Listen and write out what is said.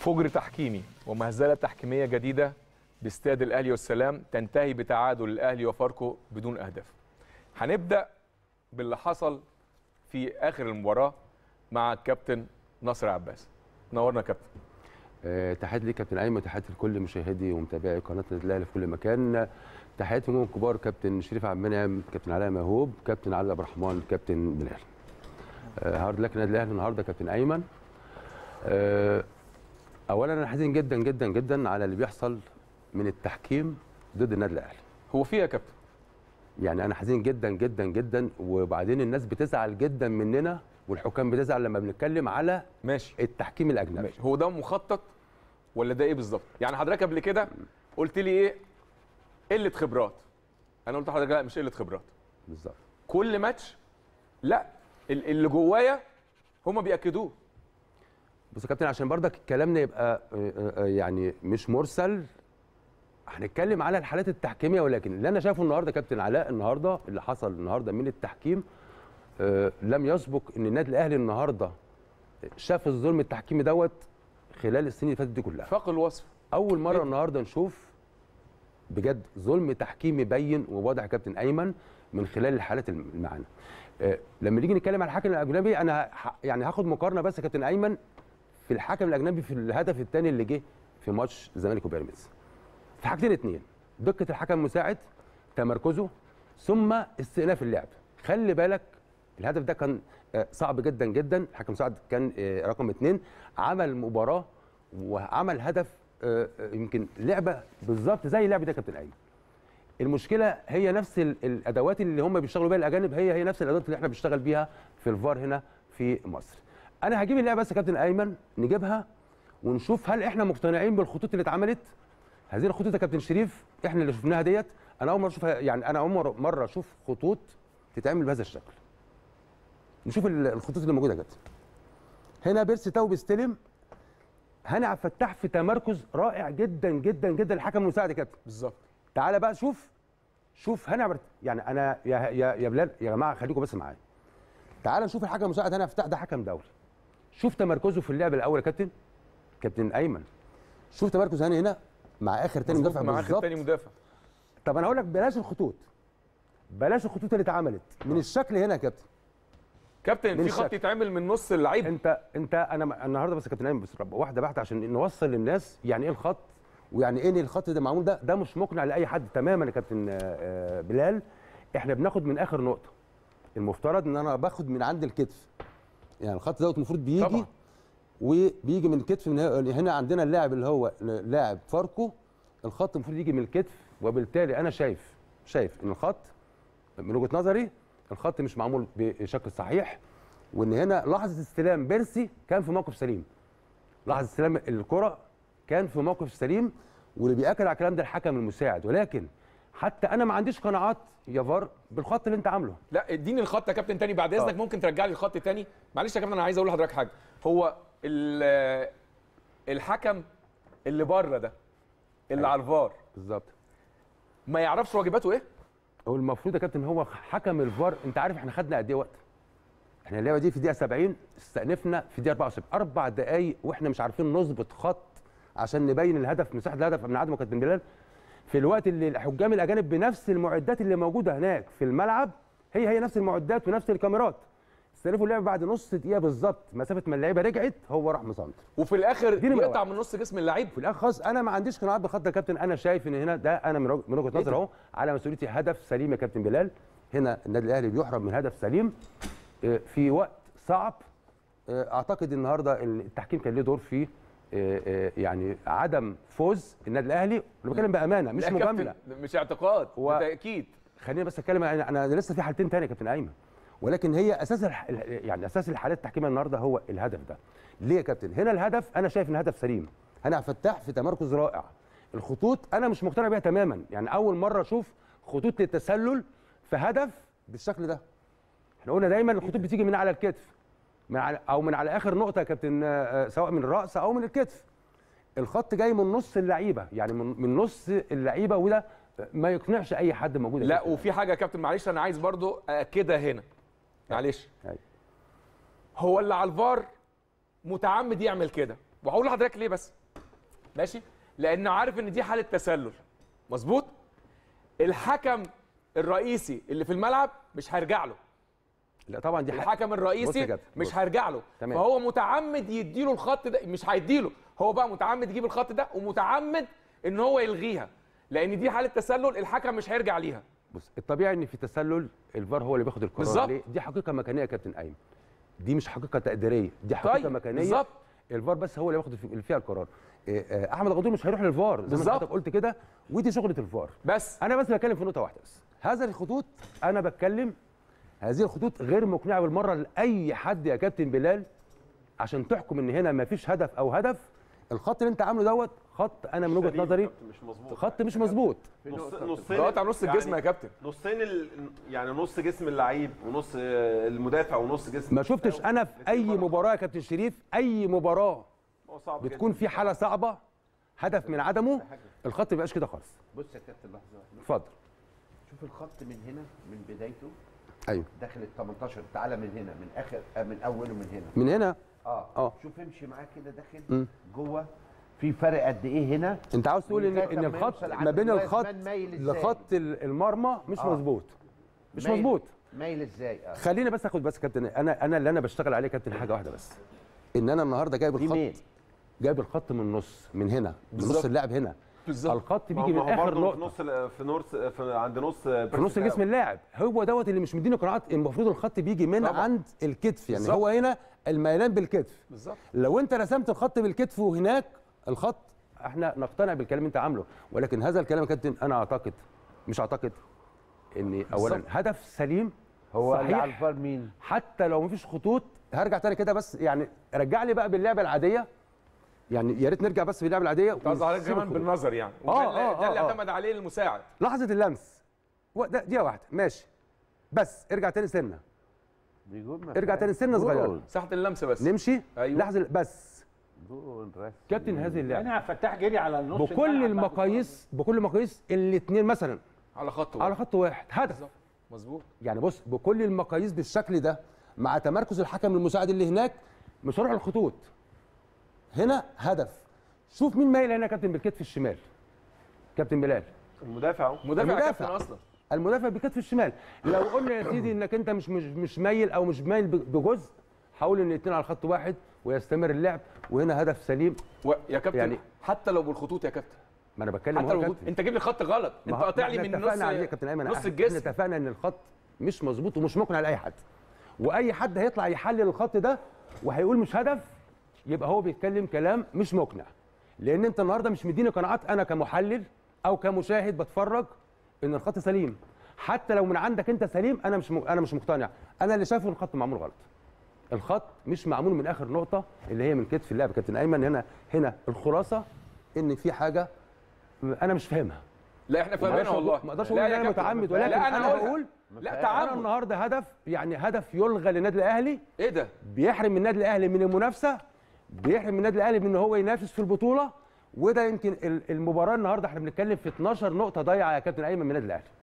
فجر تحكيمي ومهزلة تحكيمية جديدة باستاد الأهلي والسلام تنتهي بتعادل الأهلي وفاركو بدون أهداف. هنبدأ باللي حصل في آخر المباراة مع الكابتن نصر عباس. نورنا كابتن. آه، تحياتي ليك كابتن أيمن تحياتي لكل مشاهدي ومتابعي قناة النادي الاهلي في كل مكان تحياتي لهم الكبار كابتن شريف عبد المنعم كابتن علاء مهوب كابتن علي عبد الرحمن كابتن بلال آه، هارد لك النادي الأهلي النهارده كابتن أيمن آه، اولا أنا حزين جدا جدا جدا على اللي بيحصل من التحكيم ضد النادي الأهلي هو في يا كابتن؟ يعني أنا حزين جدا جدا جدا وبعدين الناس بتزعل جدا مننا والحكام بتزعل لما بنتكلم على ماشي التحكيم الأجنبي ماشي هو ده مخطط ولا ده إيه بالظبط؟ يعني حضرتك قبل كده قلت لي إيه؟ قلة خبرات. أنا قلت لحضرتك لا مش قلة خبرات. بالظبط كل ماتش لا ال- اللي جوايا هما بيأكدوه بص يا كابتن عشان برضك كلامنا يبقى آه، آه، يعني مش مرسل هنتكلم على الحالات التحكيمية. ولكن اللي أنا شايفه النهارده كابتن علاء النهارده اللي حصل النهارده من التحكيم آه، لم يسبق إن النادي الأهلي النهارده شاف الظلم التحكيمي دوت خلال السنين اللي فاتت دي كلها. فاق الوصف. أول مرة إيه؟ النهارده نشوف بجد ظلم تحكيمي بين وواضح يا كابتن أيمن من خلال الحالات اللي معانا آه، لما نيجي نتكلم على الحكم الأجنبي أنا يعني هاخد مقارنة بس يا كابتن أيمن. في الحكم الأجنبي في الهدف الثاني اللي جه في ماتش الزمالك وبيراميدز. في حاجتين اتنين دقة الحكم المساعد تمركزه ثم استئناف اللعب. خلي بالك الهدف ده كان آه، صعب جدا جدا. الحكم المساعد كان آه، رقم اتنين. عمل مباراة وعمل هدف آه، يمكن لعبة بالظبط زي اللعبه دي يا كابتن أيمن. المشكلة هي نفس ال- الأدوات اللي هم بيشتغلوا بيها الأجانب هي هي نفس الأدوات اللي إحنا بنشتغل بيها في الفار هنا في مصر. أنا هجيب اللعبة بس يا كابتن ايمن نجيبها ونشوف هل إحنا مقتنعين بالخطوط اللي اتعملت. هذه الخطوط يا كابتن شريف إحنا اللي شفناها ديت. أنا اول مرة اشوفها يعني أنا اول مره أشوف خطوط تتعمل بهذا الشكل. نشوف ال- الخطوط اللي موجودة يا كابتن. هنا بيرسي تاو بيستلم. هاني عبد الفتاح في تمركز رائع جدا جدا جدا. الحكم المساعد يا كابتن. بالظبط. تعالى بقى شوف شوف هاني عبد يعني أنا يا يا يا بلال يا جماعة خليكم بس معايا. تعالى نشوف الحكم المساعد. هاني عبد الفتاح ده حكم دولي. شوف تمركزه في اللعب الأول يا كابتن؟ كابتن أيمن. شوف تمركز هاني هنا مع آخر تاني مدافع مع آخر تاني مدافع. طب أنا هقول لك بلاش الخطوط. بلاش الخطوط اللي اتعملت. من الشكل هنا يا كابتن. كابتن في خط. يتعمل من نص اللعيب. أنت أنت أنا النهارده بس يا كابتن أيمن بس واحدة بحتة عشان نوصل للناس يعني إيه الخط ويعني إيه الخط ده معمول ده. ده مش مقنع لأي حد تماما يا كابتن آه، آه، بلال. إحنا بناخد من آخر نقطة. المفترض إن أنا باخد من عند الكتف. يعني الخط دوت المفروض بيجي طبعا. وبيجي من الكتف من هنا- هنا عندنا اللاعب اللي هو لاعب فاركو الخط المفروض يجي من الكتف وبالتالي أنا شايف شايف إن الخط من وجهة نظري الخط مش معمول بشكل صحيح وإن هنا لحظة استلام بيرسي كان في موقف سليم لحظة استلام الكرة كان في موقف سليم واللي بيأكد على الكلام ده الحكم المساعد ولكن حتى أنا ما عنديش قناعات يا فار بالخط اللي أنت عامله. لا اديني الخط يا كابتن تاني. بعد إذنك آه. ممكن ترجع لي الخط تاني. معلش يا كابتن أنا عايز أقول لحضرتك حاجة. هو ال- الحكم اللي بره ده اللي على الفار بالظبط. ما يعرفش واجباته إيه؟ هو المفروض يا كابتن هو حكم الفار. أنت عارف إحنا خدنا قد إيه وقت؟ إحنا اللعبة دي في دقيقه 70 استأنفنا في دقيقه 74 أربع دقائق وإحنا مش عارفين نظبط خط عشان نبين الهدف مساحة الهدف من عدم كابتن بلال في الوقت اللي الحكام الأجانب بنفس المعدات اللي موجودة هناك في الملعب هي هي نفس المعدات ونفس الكاميرات. استلفوا اللعبه بعد نص دقيقة بالظبط مسافة ما اللعيبة رجعت هو راح مسنتر وفي الآخر يقطع. من نص جسم اللعيب. في الآخر خالص أنا ما عنديش قناعات ده يا كابتن. أنا شايف إن هنا ده أنا من وجه- من وجهة نظري أهو على مسؤوليتي هدف سليم يا كابتن بلال. هنا النادي الأهلي بيحرم من هدف سليم. آه، في وقت صعب. آه، أعتقد النهارده التحكيم كان له دور في آه، يعني عدم فوز النادي الأهلي أنا بتكلم بأمانة مش مجامله مش اعتقاد ده تاكيد خليني بس أتكلم أنا أنا لسه في حالتين تانية يا كابتن أيمن. ولكن هي أساس الح... يعني أساس الحالات التحكيمية النهارده هو الهدف ده. ليه يا كابتن؟ هنا الهدف أنا شايف إن هدف سليم. هنا فتاح في تمركز رائع. الخطوط أنا مش مقتنع بيها تماما. يعني أول مرة أشوف خطوط للتسلل في هدف بالشكل ده. إحنا قلنا دايما الخطوط بتيجي من على الكتف. من على أو من على آخر نقطة يا كابتن آه، آه، سواء من الرأس أو من الكتف. الخط جاي من نص اللعيبة يعني من من نص اللعيبة وده ما يقنعش أي حد موجود لا كابتن. وفي حاجة يا كابتن معلش أنا عايز برضو اكدها هنا. معلش. أيوة. هو اللي على الفار متعمد يعمل كده. وهقول لحضرتك ليه بس. ماشي؟ لأنه عارف إن دي حالة تسلل. مظبوط؟ الحكم الرئيسي اللي في الملعب مش هيرجع له. لا طبعا دي الحكم الرئيسي مش. هيرجع له. تمام. فهو متعمد يديله الخط ده مش هيديله. هو بقى متعمد يجيب الخط ده ومتعمد إن هو يلغيها. لأن دي حالة تسلل الحكم مش هيرجع ليها. بص الطبيعي إن في تسلل الفار هو اللي بياخد القرار بالظبط. عليه. دي حقيقة مكانية يا كابتن أيمن. دي مش حقيقة تقديرية. دي حقيقة طيب، مكانية بالظبط. الفار بس هو اللي بياخد فيها القرار. إيه، آه، أحمد غدور مش هيروح للفار زي ما. حضرتك قلت كده ودي شغلة الفار. بس. أنا بس بتكلم في نقطة واحدة بس. هذه الخطوط أنا بتكلم هذه الخطوط غير مقنعة بالمرة لأي حد يا كابتن بلال عشان تحكم إن هنا ما فيش هدف أو هدف. الخط اللي أنت عامله دوت خط أنا من وجهة نظري مش مظبوط. خط مش مظبوط. نص نصين ضغط على نص الجسم يا كابتن. نصين ال... يعني نص جسم اللعيب ونص المدافع ونص جسم ما شفتش أنا في أي مباراة يا كابتن شريف أي مباراة بتكون جداً. في حالة صعبة هدف من عدمه الخط ما بيبقاش كده خالص. بص يا كابتن لحظة اتفضل. شوف الخط من هنا من بدايته. أيوه. داخل ال 18 تعالى من هنا من آخر آه، من اوله من هنا. من هنا؟ آه. آه. شوف امشي معاه كده داخل. جوه. في فرق قد إيه هنا؟ أنت عاوز تقول إن إن الخط ما بين الخط؟ لخط ال- المرمى مش آه. مظبوط. مش مظبوط. مايل إزاي؟ آه. خليني بس آخد بس كابتن أنا أنا اللي أنا بشتغل عليه كابتن حاجة واحدة بس. إن أنا النهارده جايب الخط جايب الخط من النص من هنا من نص. اللاعب هنا. بالظبط. الخط بيجي من هو آخر برضه في نقطة. نص في نص في عند نص في نص جسم اللاعب. هو دوت اللي مش مديني قناعات. المفروض الخط بيجي من طبعا. عند الكتف. يعني بالظبط. هو هنا الميلان بالكتف. بالظبط. لو انت رسمت الخط بالكتف وهناك الخط إحنا نقتنع بالكلام اللي انت عامله. ولكن هذا الكلام يا كابتن أنا اعتقد مش اعتقد ان اولا بالظبط. هدف سليم هو اللي صحيح. على الفار مين؟ حتى لو مفيش خطوط. هرجع تاني كده بس يعني رجع لي بقى باللعبة العادية. يعني يا ريت نرجع بس باللعبه العادية قصدي عليك ونسيب كمان. بالنظر يعني. آه، اللي- آه، ده اللي آه، آه. اعتمد عليه المساعد. لحظة اللمس. دقيقة واحدة. ماشي. بس ارجع تاني سنة. بيقول ما ارجع. تاني سنة صغيرة. جول. ساحة اللمسه بس. نمشي؟ أيوة. لحظة بس. جول. كابتن هذه اللعبة. أنا فتاح جري على النص بكل المقاييس بكل المقاييس الاثنين مثلا. على خط على واحد. خط واحد. هدف. بالظبط. مظبوط. يعني بص بكل المقاييس بالشكل ده مع تمركز الحكم المساعد اللي هناك مش هروح الخطوط. هنا هدف. شوف مين مايل هنا يا كابتن بالكتف الشمال. كابتن بلال. المدافع اهو. مدافع. كابتن. أصلا. المدافع بكتف الشمال. لو قلنا يا سيدي إنك أنت مش مش مش مايل أو مش مايل بجزء حاول إن الاثنين على خط واحد ويستمر اللعب وهنا هدف سليم. و... يا كابتن يعني- حتى لو بالخطوط يا كابتن. ما أنا بتكلم حتى لو. كابتن. أنت جيب لي خط غلط أنت قاطع لي إحنا من نص عليه كابتن أيمن. نص إحنا الجسم. اتفقنا إن الخط مش مظبوط ومش مقنع لأي حد. وأي حد هيطلع يحلل الخط ده وهيقول مش هدف يبقى هو بيتكلم كلام مش مقنع. لأن أنت النهارده مش مديني قناعات أنا كمحلل أو كمشاهد بتفرج إن الخط سليم. حتى لو من عندك أنت سليم أنا مش م... أنا مش مقتنع. أنا اللي شايفه الخط معمول غلط. الخط مش معمول من آخر نقطة اللي هي من كتف اللاعب كابتن أيمن. هنا هنا الخلاصة إن في حاجة أنا مش فاهمها. لا إحنا فاهمينها والله. ما أقدرش أقول إن أنا. متعمد ولكن لا أنا بقول لا تعمد. النهارده هدف يعني هدف يلغى للنادي الأهلي. إيه ده؟ بيحرم النادي الأهلي من المنافسة. بيحرم النادي الاهلي من ان هو ينافس في البطوله وده يمكن ال- المباراه النهارده إحنا بنتكلم في 12 نقطه ضايعه يا كابتن ايمن من النادي الاهلي.